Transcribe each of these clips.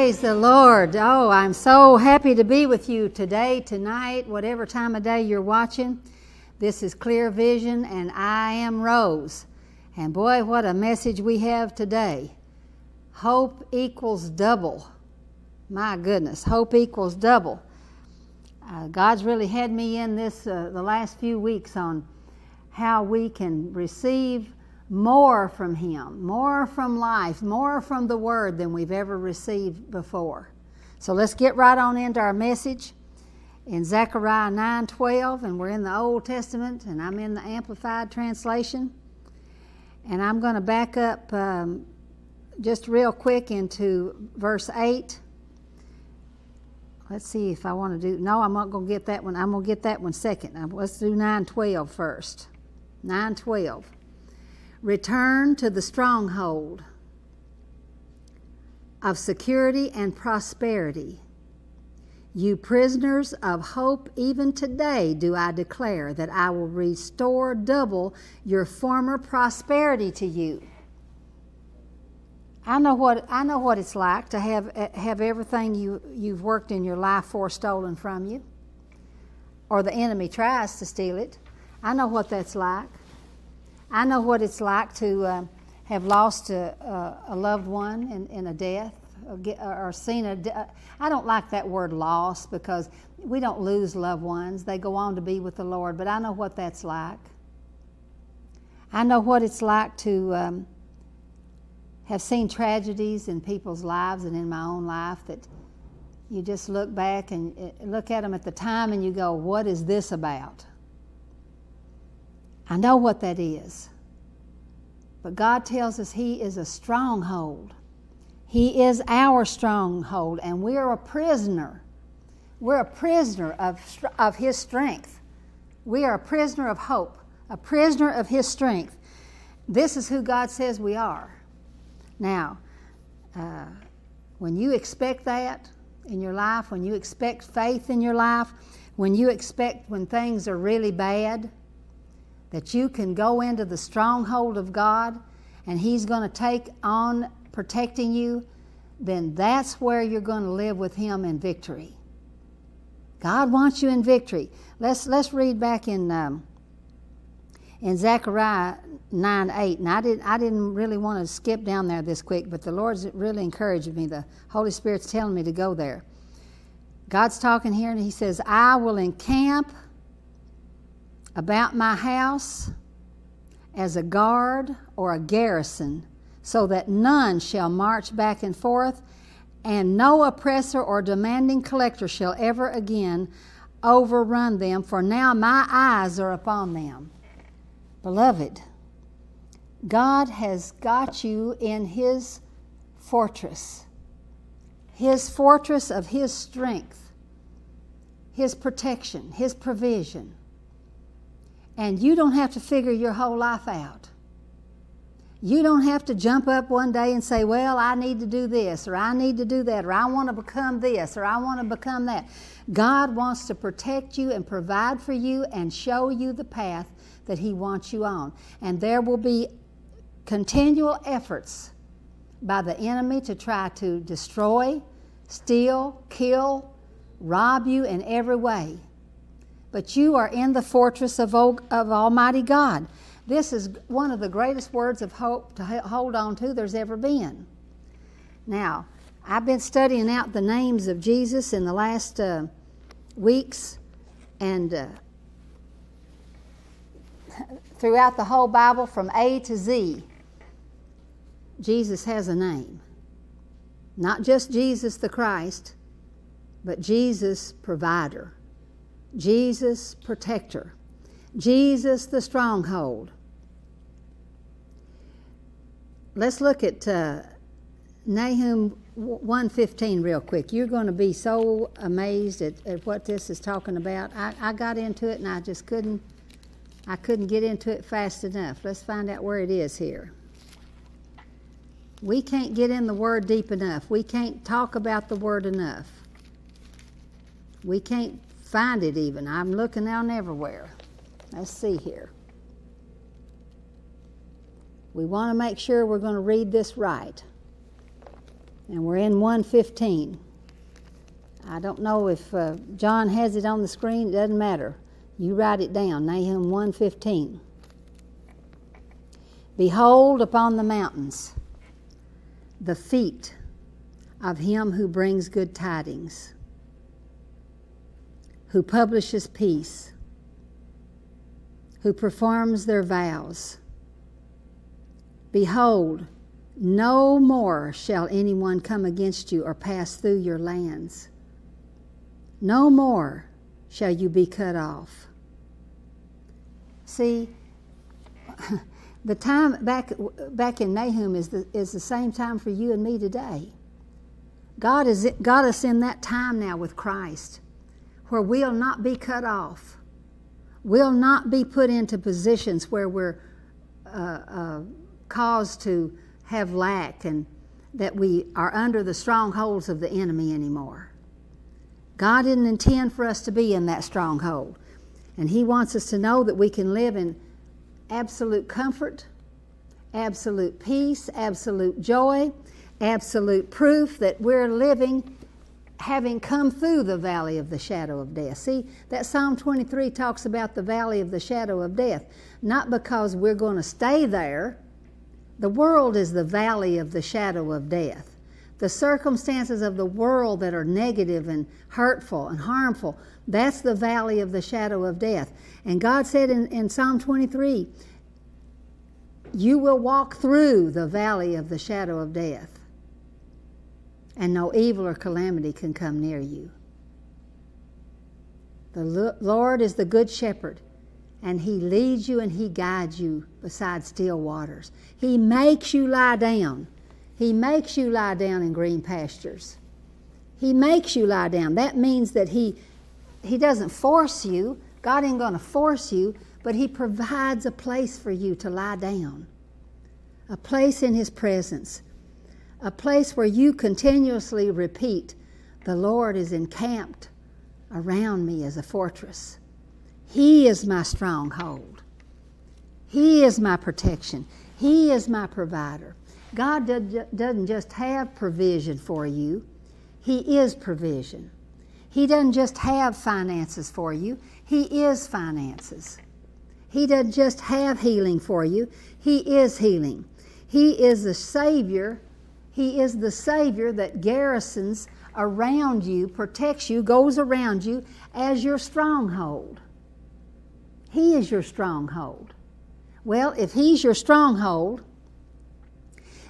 Praise the Lord. Oh, I'm so happy to be with you today, tonight, whatever time of day you're watching. This is Clear Vision, and I am Rose. And boy, what a message we have today. Hope equals double. My goodness, hope equals double. Uh, God's really had me in this uh, the last few weeks on how we can receive more from Him, more from life, more from the Word than we've ever received before. So let's get right on into our message in Zechariah 9 12, and we're in the Old Testament, and I'm in the Amplified Translation. And I'm going to back up um, just real quick into verse 8. Let's see if I want to do. No, I'm not going to get that one. I'm going to get that one second. Let's do 9 12 first. 9 12. Return to the stronghold of security and prosperity. You prisoners of hope, even today do I declare that I will restore double your former prosperity to you. I know what I know what it's like to have have everything you you've worked in your life for stolen from you, or the enemy tries to steal it. I know what that's like. I know what it's like to uh, have lost a, a, loved one in, in a death or, or seen a. De- I don't like that word loss because we don't lose loved ones. They go on to be with the Lord, but I know what that's like. I know what it's like to um, have seen tragedies in people's lives and in my own life that you just look back and uh, look at them at the time and you go, What is this about? I know what that is. But God tells us He is a stronghold. He is our stronghold, and we are a prisoner. We're a prisoner of, of His strength. We are a prisoner of hope, a prisoner of His strength. This is who God says we are. Now, uh, when you expect that in your life, when you expect faith in your life, when you expect when things are really bad, that you can go into the stronghold of God and He's going to take on protecting you, then that's where you're going to live with Him in victory. God wants you in victory. Let's, let's read back in, um, in Zechariah 9 8. And I, did, I didn't really want to skip down there this quick, but the Lord's really encouraged me. The Holy Spirit's telling me to go there. God's talking here, and He says, I will encamp about my house as a guard or a garrison, so that none shall march back and forth, and no oppressor or demanding collector shall ever again overrun them, for now my eyes are upon them. Beloved, God has got you in His fortress, His fortress of His strength, His protection, His provision. And you don't have to figure your whole life out. You don't have to jump up one day and say, Well, I need to do this, or I need to do that, or I want to become this, or I want to become that. God wants to protect you and provide for you and show you the path that He wants you on. And there will be continual efforts by the enemy to try to destroy, steal, kill, rob you in every way but you are in the fortress of, of Almighty God. This is one of the greatest words of hope to hold on to there's ever been. Now, I've been studying out the names of Jesus in the last uh, weeks, and uh, throughout the whole Bible, from A to Z, Jesus has a name. Not just Jesus the Christ, but Jesus provider. Jesus, protector. Jesus, the stronghold. Let's look at uh, Nahum 115 real quick. You're going to be so amazed at, at what this is talking about. I, I got into it and I just couldn't I couldn't get into it fast enough. Let's find out where it is here. We can't get in the Word deep enough. We can't talk about the Word enough. We can't find it even. I'm looking down everywhere. Let's see here. We want to make sure we're going to read this right. And we're in 115. I don't know if uh, John has it on the screen, it doesn't matter. You write it down, Nahum 115. Behold upon the mountains the feet of him who brings good tidings, who publishes peace, who performs their vows. Behold, no more shall anyone come against you or pass through your lands. No more shall you be cut off. See, the time back back in Nahum is the is the same time for you and me today. God has got us in that time now with Christ, where we'll not be cut off. We'll not be put into positions where we're uh, uh, caused to have lack and that we are under the strongholds of the enemy anymore. God didn't intend for us to be in that stronghold. And He wants us to know that we can live in absolute comfort, absolute peace, absolute joy, absolute proof that we're living having come through the valley of the shadow of death. See, that Psalm 23 talks about the valley of the shadow of death, not because we're going to stay there. The world is the valley of the shadow of death. The circumstances of the world that are negative and hurtful and harmful, that's the valley of the shadow of death. And God said in, in Psalm 23, You will walk through the valley of the shadow of death, and no evil or calamity can come near you. The Lord is the good shepherd and He leads you and He guides you beside still waters. He makes you lie down. He makes you lie down in green pastures. He makes you lie down. That means that He, he doesn't force you. God ain't going to force you, but He provides a place for you to lie down, a place in His presence, a place where you continuously repeat, The Lord is encamped around me as a fortress. He is my stronghold. He is my protection. He is my provider. God doesn't just have provision for you, He is provision. He doesn't just have finances for you, He is finances. He doesn't just have healing for you, He is healing. He is the Savior. He is the Savior that garrisons around you, protects you, goes around you as your stronghold. He is your stronghold. Well, if He's your stronghold,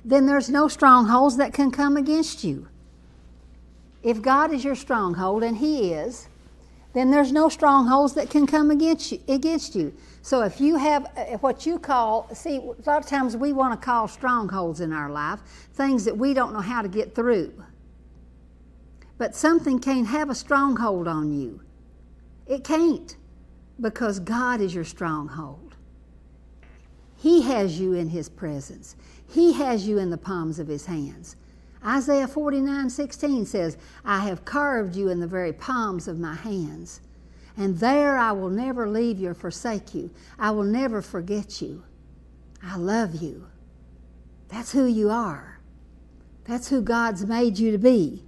then there's no strongholds that can come against you. If God is your stronghold, and He is, then there's no strongholds that can come against you. Against you. So if you have uh, what you call, see, a lot of times we want to call strongholds in our life things that we don't know how to get through. But something can't have a stronghold on you. It can't because God is your stronghold. He has you in His presence, He has you in the palms of His hands. Isaiah 49 16 says, I have carved you in the very palms of my hands, and there I will never leave you or forsake you. I will never forget you. I love you. That's who you are. That's who God's made you to be.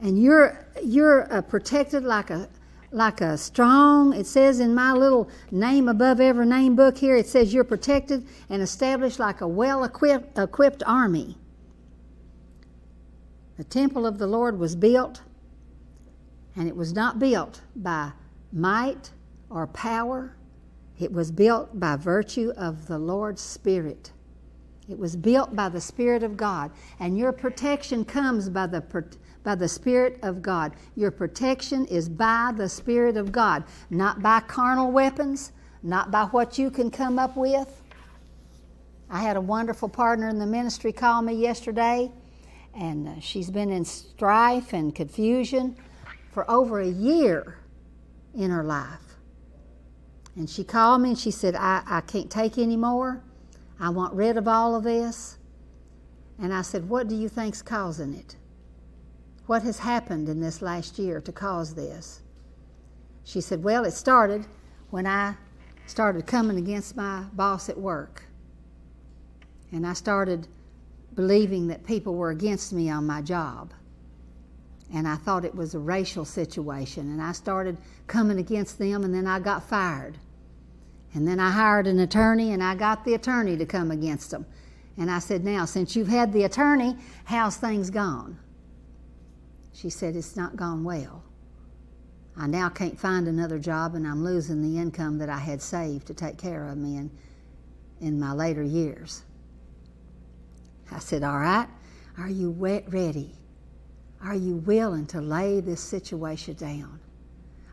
And you're, you're uh, protected like a, like a strong, it says in my little name above every name book here, it says you're protected and established like a well equipped, equipped army. The temple of the Lord was built, and it was not built by might or power. It was built by virtue of the Lord's Spirit. It was built by the Spirit of God, and your protection comes by the by the Spirit of God. Your protection is by the Spirit of God, not by carnal weapons, not by what you can come up with. I had a wonderful partner in the ministry call me yesterday, and uh, she's been in strife and confusion for over a year in her life. And she called me and she said, I, I can't take anymore. I want rid of all of this. And I said, What do you think's causing it? What has happened in this last year to cause this? She said, Well, it started when I started coming against my boss at work. And I started believing that people were against me on my job. And I thought it was a racial situation. And I started coming against them, and then I got fired. And then I hired an attorney, and I got the attorney to come against them. And I said, Now, since you've had the attorney, how's things gone? She said, It's not gone well. I now can't find another job, and I'm losing the income that I had saved to take care of me in, in my later years. I said, All right, are you ready? Are you willing to lay this situation down?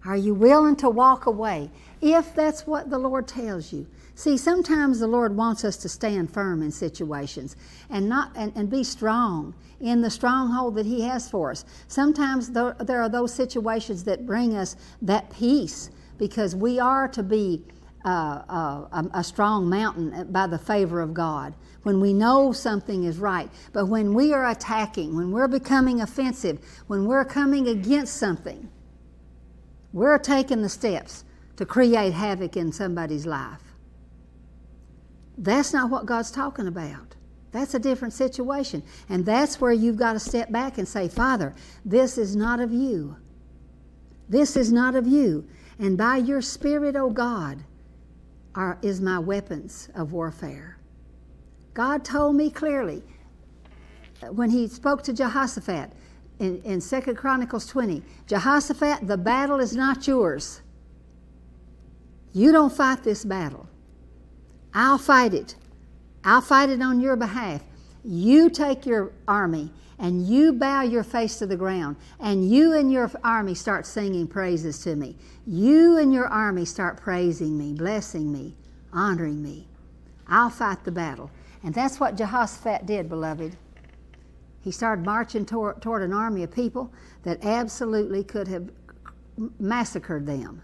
Are you willing to walk away if that's what the Lord tells you? See, sometimes the Lord wants us to stand firm in situations and not and, and be strong in the stronghold that He has for us. Sometimes there, there are those situations that bring us that peace because we are to be uh, uh, a, strong mountain by the favor of God when we know something is right. But when we are attacking, when we're becoming offensive, when we're coming against something, we're taking the steps to create havoc in somebody's life. That's not what God's talking about. That's a different situation. And that's where you've got to step back and say, Father, this is not of you. This is not of you. And by your Spirit, O oh God, are, is my weapons of warfare. God told me clearly uh, when he spoke to Jehoshaphat in, in 2 Chronicles 20 Jehoshaphat, the battle is not yours. You don't fight this battle. I'll fight it. I'll fight it on your behalf. You take your army and you bow your face to the ground and you and your army start singing praises to me. You and your army start praising me, blessing me, honoring me. I'll fight the battle. And that's what Jehoshaphat did, beloved. He started marching toward, toward an army of people that absolutely could have massacred them.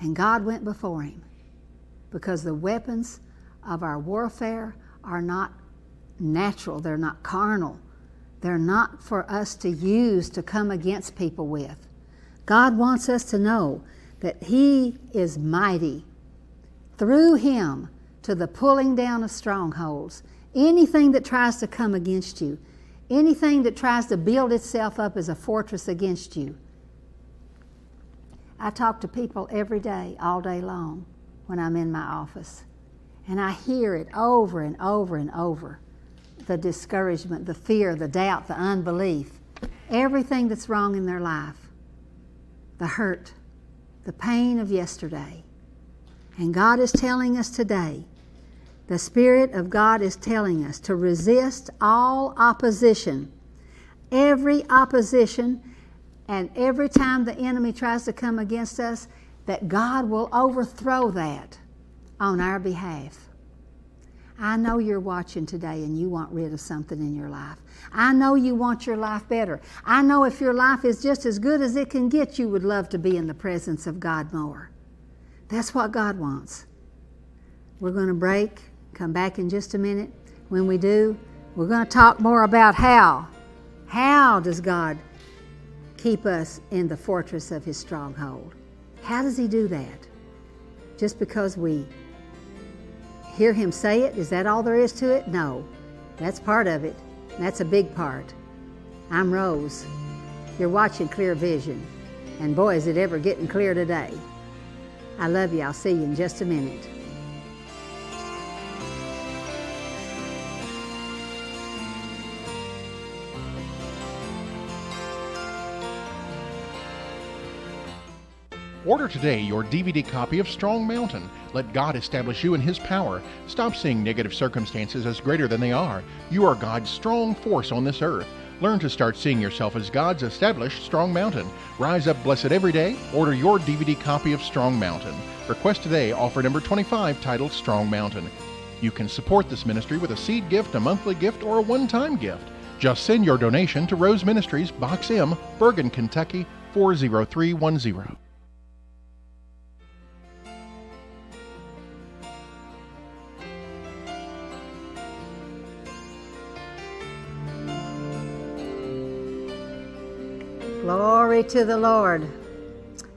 And God went before him because the weapons of our warfare are not natural, they're not carnal, they're not for us to use to come against people with. God wants us to know that He is mighty. Through Him, to the pulling down of strongholds. Anything that tries to come against you, anything that tries to build itself up as a fortress against you. I talk to people every day, all day long, when I'm in my office. And I hear it over and over and over the discouragement, the fear, the doubt, the unbelief, everything that's wrong in their life, the hurt, the pain of yesterday. And God is telling us today the Spirit of God is telling us to resist all opposition. Every opposition and every time the enemy tries to come against us, that God will overthrow that on our behalf. I know you're watching today and you want rid of something in your life. I know you want your life better. I know if your life is just as good as it can get, you would love to be in the presence of God more. That's what God wants. We're going to break. Come back in just a minute. When we do, we're going to talk more about how. How does God keep us in the fortress of His stronghold? How does He do that? Just because we hear Him say it, is that all there is to it? No. That's part of it. That's a big part. I'm Rose. You're watching Clear Vision. And boy, is it ever getting clear today. I love you. I'll see you in just a minute. Order today your DVD copy of Strong Mountain. Let God establish you in His power. Stop seeing negative circumstances as greater than they are. You are God's strong force on this earth. Learn to start seeing yourself as God's established Strong Mountain. Rise up blessed every day. Order your DVD copy of Strong Mountain. Request today offer number 25 titled Strong Mountain. You can support this ministry with a seed gift, a monthly gift, or a one time gift. Just send your donation to Rose Ministries, Box M, Burgin, Kentucky 40310. Glory to the Lord.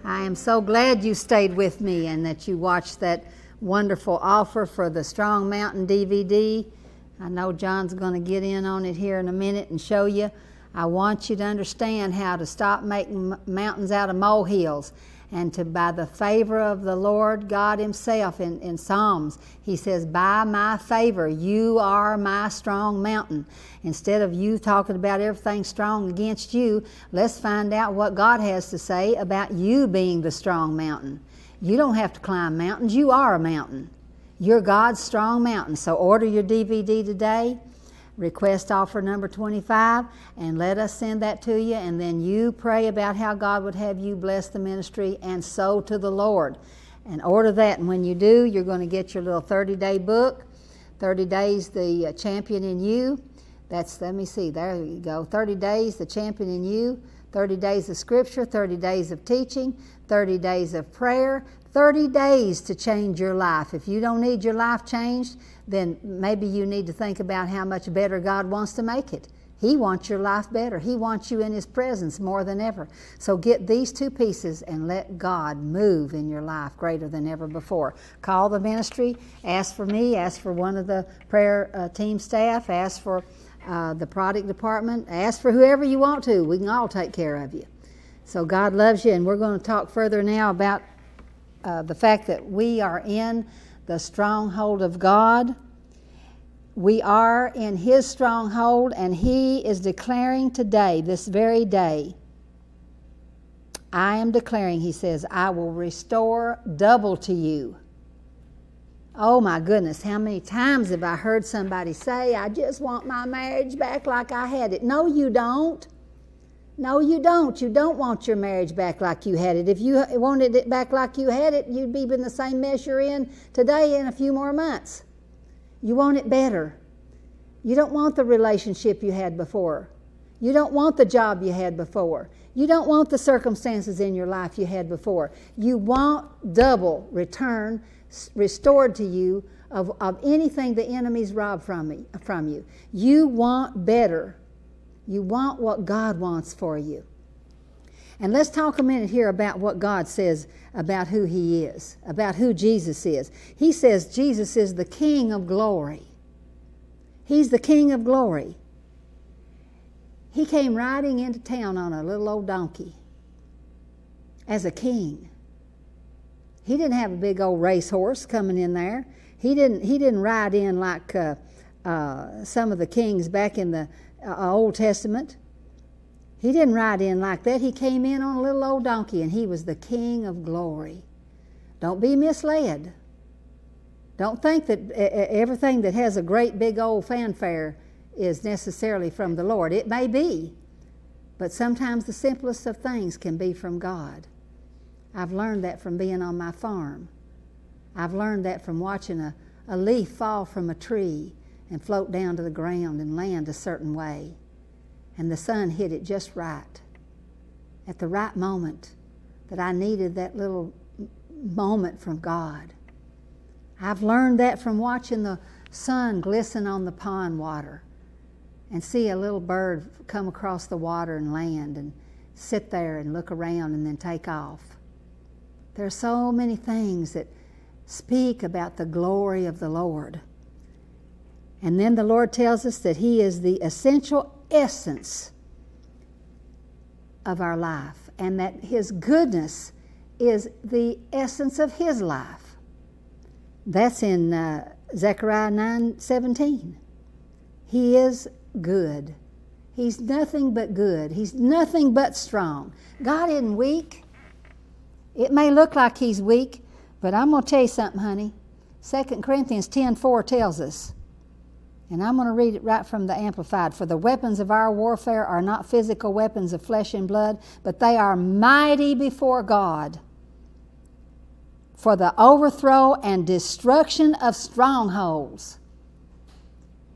I am so glad you stayed with me and that you watched that wonderful offer for the Strong Mountain DVD. I know John's going to get in on it here in a minute and show you. I want you to understand how to stop making mountains out of molehills and to by the favor of the Lord God Himself in, in Psalms, He says, By my favor, you are my strong mountain. Instead of you talking about everything strong against you, let's find out what God has to say about you being the strong mountain. You don't have to climb mountains, you are a mountain. You're God's strong mountain. So order your DVD today request offer number 25 and let us send that to you and then you pray about how God would have you bless the ministry and sow to the Lord. And order that and when you do you're going to get your little 30 day book. 30 days the uh, champion in you. That's let me see there you go. 30 days the champion in you. 30 days of scripture 30 days of teaching 30 days of prayer 30 days to change your life. If you don't need your life changed, then maybe you need to think about how much better God wants to make it. He wants your life better. He wants you in His presence more than ever. So get these two pieces and let God move in your life greater than ever before. Call the ministry, ask for me, ask for one of the prayer uh, team staff, ask for uh, the product department, ask for whoever you want to. We can all take care of you. So God loves you, and we're going to talk further now about uh, the fact that we are in the stronghold of God. We are in His stronghold, and He is declaring today, this very day, I am declaring, He says, I will restore double to you. Oh my goodness, how many times have I heard somebody say, I just want my marriage back like I had it? No, you don't. No, you don't. You don't want your marriage back like you had it. If you wanted it back like you had it, you'd be in the same mess you're in today in a few more months. You want it better. You don't want the relationship you had before. You don't want the job you had before. You don't want the circumstances in your life you had before. You want double return restored to you of, of anything the enemy's robbed from, me, from you. You want better. You want what God wants for you. And let's talk a minute here about what God says about who He is, about who Jesus is. He says Jesus is the King of glory. He's the King of glory. He came riding into town on a little old donkey as a king. He didn't have a big old racehorse coming in there. He didn't, he didn't ride in like uh, uh, some of the kings back in the uh, Old Testament. He didn't ride in like that. He came in on a little old donkey and he was the King of glory. Don't be misled. Don't think that everything that has a great big old fanfare is necessarily from the Lord. It may be, but sometimes the simplest of things can be from God. I've learned that from being on my farm. I've learned that from watching a, a leaf fall from a tree and float down to the ground and land a certain way. And the sun hit it just right at the right moment that I needed that little moment from God. I've learned that from watching the sun glisten on the pond water and see a little bird come across the water and land and sit there and look around and then take off. There are so many things that speak about the glory of the Lord. And then the Lord tells us that He is the essential essence of our life and that His goodness is the essence of His life. That's in uh, Zechariah 9 17. He is good. He's nothing but good. He's nothing but strong. God isn't weak. It may look like He's weak, but I'm going to tell you something, honey. 2 Corinthians 10 4 tells us and I'm going to read it right from the Amplified. For the weapons of our warfare are not physical weapons of flesh and blood, but they are mighty before God for the overthrow and destruction of strongholds.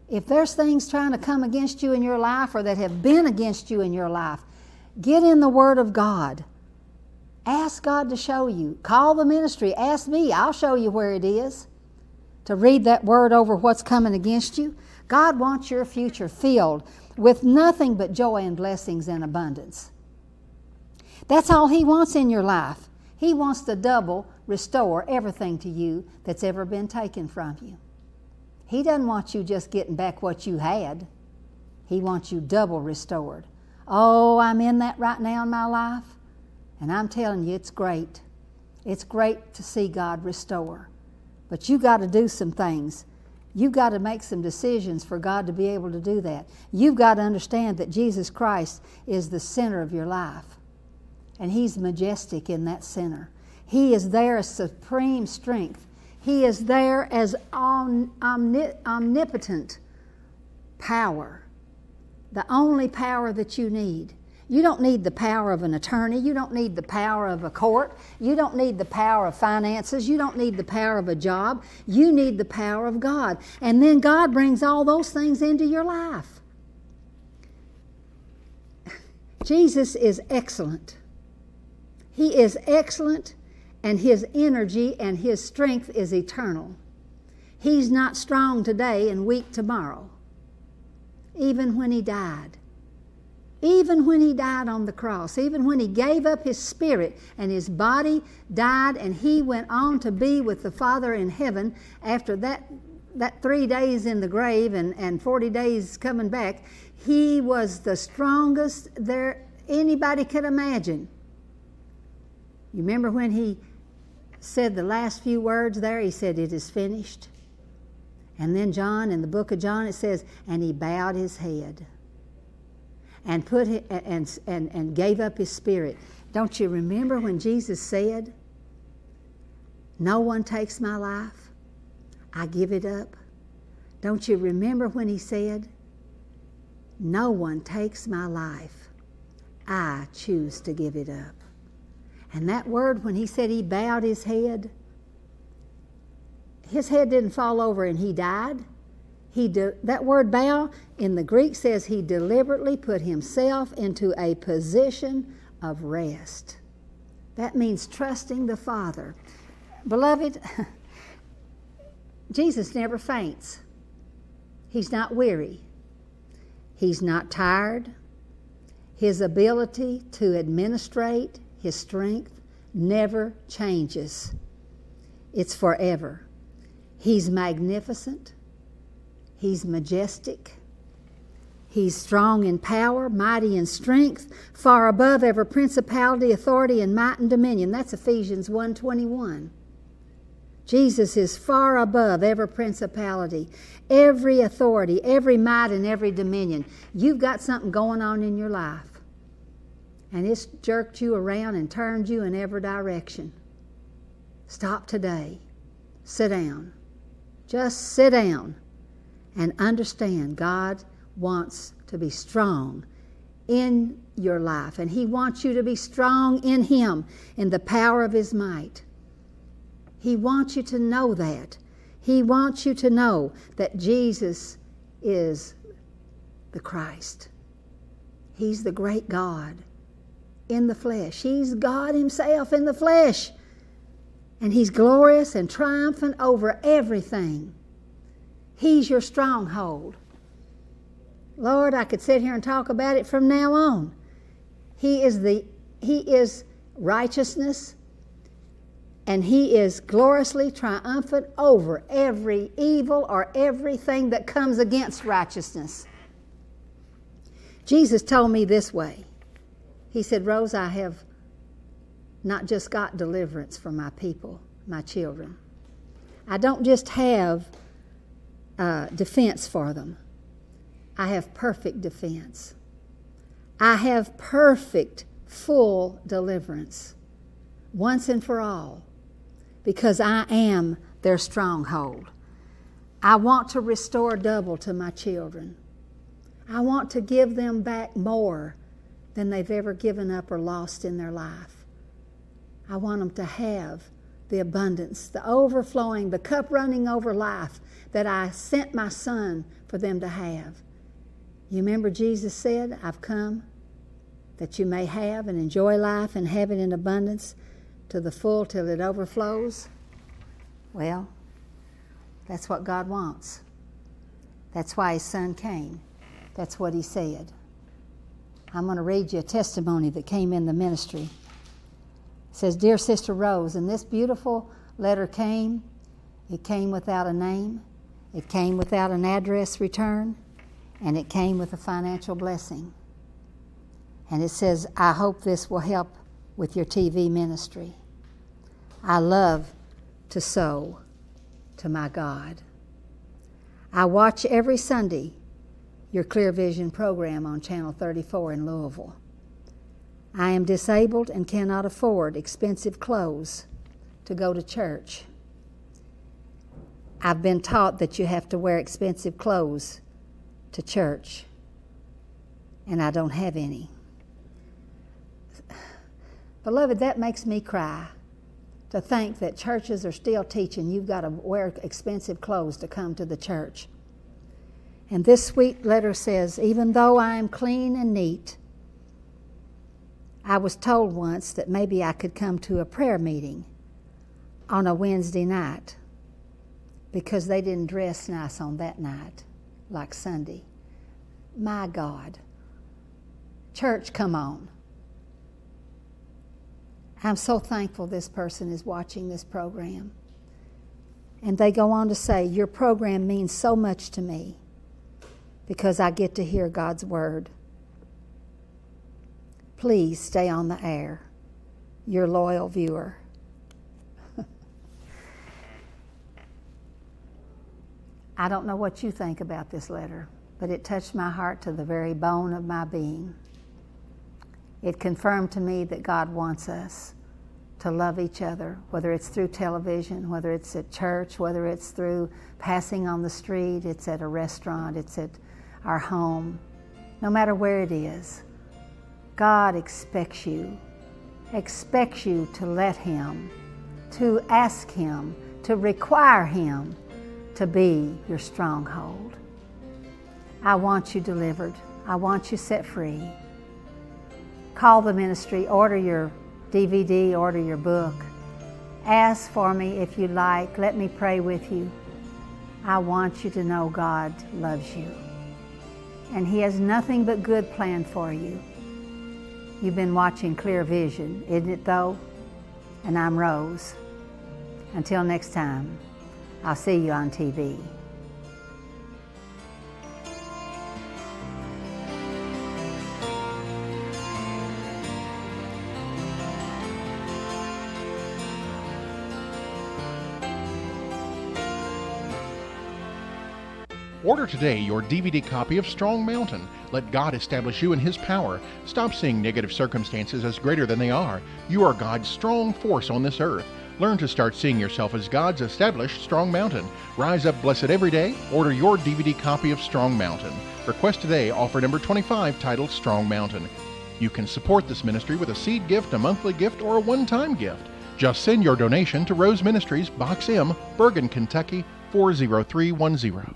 If there's things trying to come against you in your life or that have been against you in your life, get in the Word of God. Ask God to show you. Call the ministry. Ask me. I'll show you where it is to read that word over what's coming against you. God wants your future filled with nothing but joy and blessings and abundance. That's all He wants in your life. He wants to double restore everything to you that's ever been taken from you. He doesn't want you just getting back what you had, He wants you double restored. Oh, I'm in that right now in my life, and I'm telling you, it's great. It's great to see God restore. But you got to do some things. You've got to make some decisions for God to be able to do that. You've got to understand that Jesus Christ is the center of your life. And He's majestic in that center. He is there as supreme strength. He is there as omnipotent power, the only power that you need. You don't need the power of an attorney. You don't need the power of a court. You don't need the power of finances. You don't need the power of a job. You need the power of God. And then God brings all those things into your life. Jesus is excellent. He is excellent, and His energy and His strength is eternal. He's not strong today and weak tomorrow, even when He died even when he died on the cross, even when he gave up his spirit and his body died and he went on to be with the Father in heaven after that, that three days in the grave and, and 40 days coming back, he was the strongest there anybody could imagine. You remember when he said the last few words there? He said, It is finished. And then, John, in the book of John, it says, And he bowed his head and put and, and, and gave up his spirit. Don't you remember when Jesus said, No one takes my life, I give it up? Don't you remember when he said, No one takes my life, I choose to give it up? And that word, when he said he bowed his head, his head didn't fall over and he died. He de- that word bow in the Greek says he deliberately put himself into a position of rest. That means trusting the Father. Beloved, Jesus never faints. He's not weary. He's not tired. His ability to administrate his strength never changes. It's forever. He's magnificent. He's majestic. He's strong in power, mighty in strength, far above every principality, authority, and might and dominion. That's Ephesians 1:21. Jesus is far above every principality, every authority, every might, and every dominion. You've got something going on in your life, and it's jerked you around and turned you in every direction. Stop today. Sit down. Just sit down and understand God wants to be strong in your life, and He wants you to be strong in Him, in the power of His might. He wants you to know that. He wants you to know that Jesus is the Christ. He's the great God in the flesh. He's God Himself in the flesh. And He's glorious and triumphant over everything. He's your stronghold. Lord, I could sit here and talk about it from now on. He is the he is righteousness and he is gloriously triumphant over every evil or everything that comes against righteousness. Jesus told me this way. He said, Rose, I have not just got deliverance for my people, my children. I don't just have uh, defense for them. I have perfect defense. I have perfect, full deliverance once and for all because I am their stronghold. I want to restore double to my children. I want to give them back more than they've ever given up or lost in their life. I want them to have the abundance, the overflowing, the cup running over life that I sent my son for them to have. You remember Jesus said, I've come that you may have and enjoy life and have it in abundance to the full till it overflows? Well, that's what God wants. That's why his son came. That's what he said. I'm going to read you a testimony that came in the ministry. It says, Dear Sister Rose, and this beautiful letter came. It came without a name. It came without an address return, and it came with a financial blessing. And it says, I hope this will help with your TV ministry. I love to sow to my God. I watch every Sunday your Clear Vision program on Channel 34 in Louisville. I am disabled and cannot afford expensive clothes to go to church. I've been taught that you have to wear expensive clothes to church, and I don't have any. Beloved, that makes me cry to think that churches are still teaching you've got to wear expensive clothes to come to the church. And this sweet letter says, Even though I am clean and neat, I was told once that maybe I could come to a prayer meeting on a Wednesday night because they didn't dress nice on that night like Sunday. My God. Church, come on. I'm so thankful this person is watching this program. And they go on to say, Your program means so much to me because I get to hear God's word. Please stay on the air. Your loyal viewer. I don't know what you think about this letter, but it touched my heart to the very bone of my being. It confirmed to me that God wants us to love each other, whether it's through television, whether it's at church, whether it's through passing on the street, it's at a restaurant, it's at our home, no matter where it is. God expects you, expects you to let Him, to ask Him, to require Him to be your stronghold. I want you delivered. I want you set free. Call the ministry, order your DVD, order your book. Ask for me if you like. Let me pray with you. I want you to know God loves you. And He has nothing but good planned for you. You've been watching Clear Vision, isn't it though? And I'm Rose. Until next time. I'll see you on TV. Order today your DVD copy of Strong Mountain. Let God establish you in His power. Stop seeing negative circumstances as greater than they are. You are God's strong force on this earth. Learn to start seeing yourself as God's established Strong Mountain. Rise up blessed every day. Order your DVD copy of Strong Mountain. Request today offer number 25 titled Strong Mountain. You can support this ministry with a seed gift, a monthly gift, or a one time gift. Just send your donation to Rose Ministries, Box M, Burgin, Kentucky 40310.